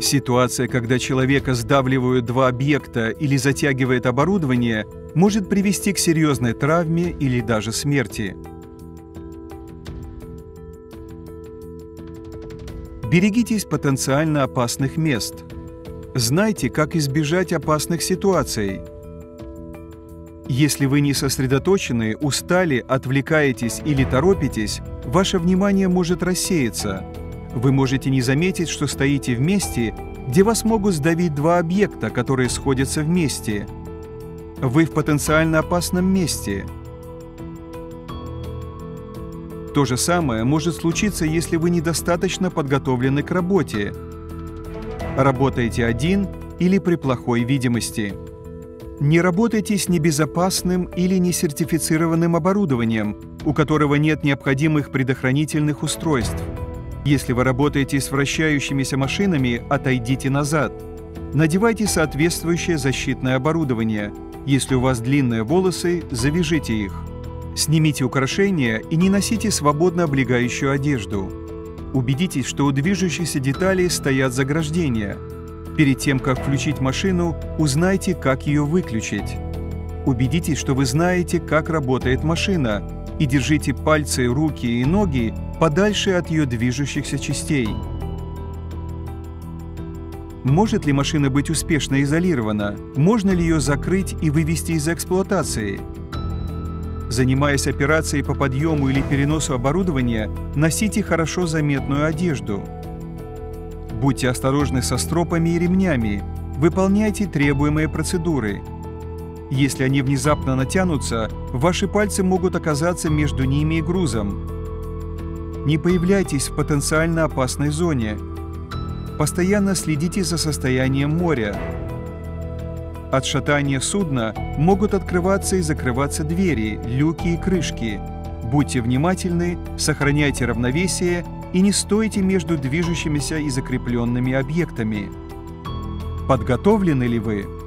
Ситуация, когда человека сдавливают два объекта или затягивает оборудование, может привести к серьезной травме или даже смерти. Берегитесь потенциально опасных мест. Знайте, как избежать опасных ситуаций. Если вы не сосредоточены, устали, отвлекаетесь или торопитесь, ваше внимание может рассеяться. Вы можете не заметить, что стоите в месте, где вас могут сдавить два объекта, которые сходятся вместе. Вы в потенциально опасном месте. То же самое может случиться, если вы недостаточно подготовлены к работе. Работаете один или при плохой видимости. Не работайте с небезопасным или несертифицированным оборудованием, у которого нет необходимых предохранительных устройств. Если вы работаете с вращающимися машинами, отойдите назад. Надевайте соответствующее защитное оборудование. Если у вас длинные волосы, завяжите их. Снимите украшения и не носите свободно облегающую одежду. Убедитесь, что у движущихся деталей стоят заграждения – Перед тем, как включить машину, узнайте, как ее выключить. Убедитесь, что вы знаете, как работает машина, и держите пальцы, руки и ноги подальше от ее движущихся частей. Может ли машина быть успешно изолирована? Можно ли ее закрыть и вывести из эксплуатации? Занимаясь операцией по подъему или переносу оборудования, носите хорошо заметную одежду – Будьте осторожны со стропами и ремнями. Выполняйте требуемые процедуры. Если они внезапно натянутся, ваши пальцы могут оказаться между ними и грузом. Не появляйтесь в потенциально опасной зоне. Постоянно следите за состоянием моря. От шатания судна могут открываться и закрываться двери, люки и крышки. Будьте внимательны, сохраняйте равновесие и не стойте между движущимися и закрепленными объектами. Подготовлены ли вы?